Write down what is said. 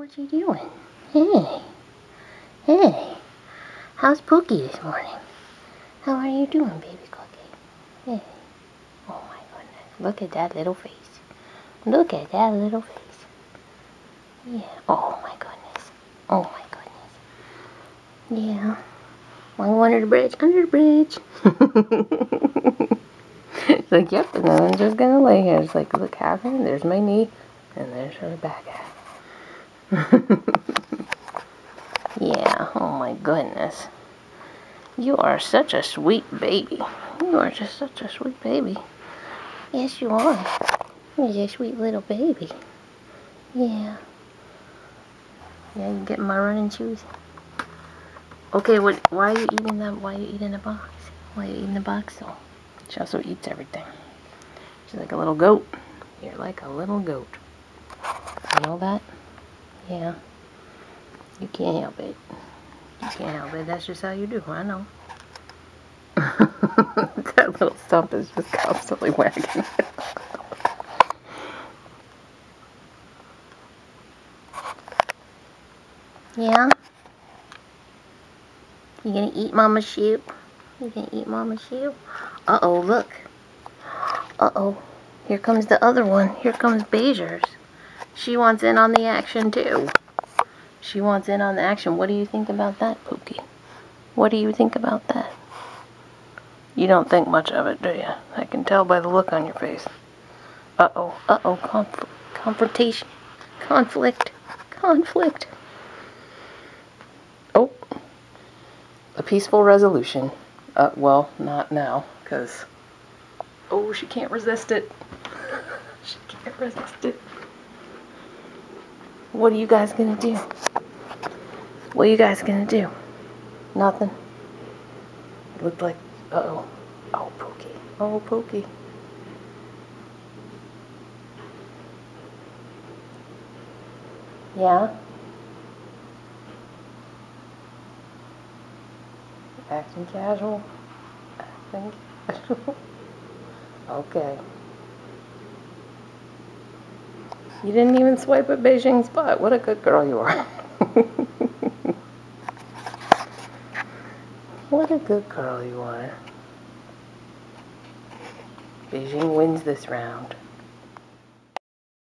What you doing? Hey. Hey. How's Pooky this morning? How are you doing, baby cookie? Hey. Oh my goodness. Look at that little face. Look at that little face. Yeah. Oh my goodness. Oh my goodness. Yeah. One under the bridge. Under the bridge. It's like, yep, and then I'm just gonna lay here. It's like, look, Catherine, there's my knee, and there's her back half. yeah, oh my goodness. You are such a sweet baby. You are just such a sweet baby. Yes, you are. You're a sweet little baby. Yeah. Yeah, you getting my running shoes? Okay, what? Why are you eating that? Why are you eating the box? Why are you eating the box though? She also eats everything. She's like a little goat. You're like a little goat. You know that? Yeah. You can't help it. You can't help it. That's just how you do. I know. that little stump is just constantly wagging. yeah? You gonna eat Mama's shoe? You gonna eat Mama's shoe? Uh-oh, look. Uh-oh. Here comes the other one. Here comes Beigers. She wants in on the action, too. She wants in on the action. What do you think about that, Pooky? What do you think about that? You don't think much of it, do you? I can tell by the look on your face. Uh-oh. Uh-oh. Conf confrontation. Conflict. Conflict. Oh. A peaceful resolution. Uh, well, not now, because... Oh, she can't resist it. she can't resist it. What are you guys gonna do? What are you guys gonna do? Nothing. It looked like, uh-oh. Oh, Pooky. Oh, Pooky. Yeah? Acting casual? Acting casual? okay. You didn't even swipe at Beijing's butt. What a good girl you are. what a good girl you are. Beijing wins this round.